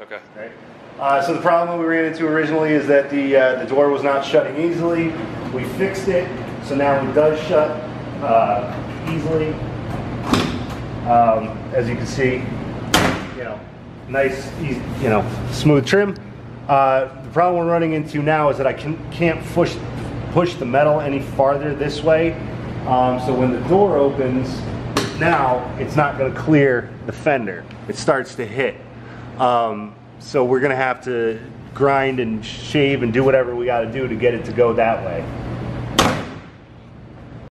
Okay. Right. Uh, so the problem we ran into originally is that the uh, the door was not shutting easily. We fixed it, so now it does shut uh, easily. Um, as you can see, you know, nice, easy, you know, smooth trim. Uh, the problem we're running into now is that I can, can't push push the metal any farther this way. Um, so when the door opens, now it's not going to clear the fender. It starts to hit. Um, so we're to have to grind and shave and do whatever we got to do to get it to go that way.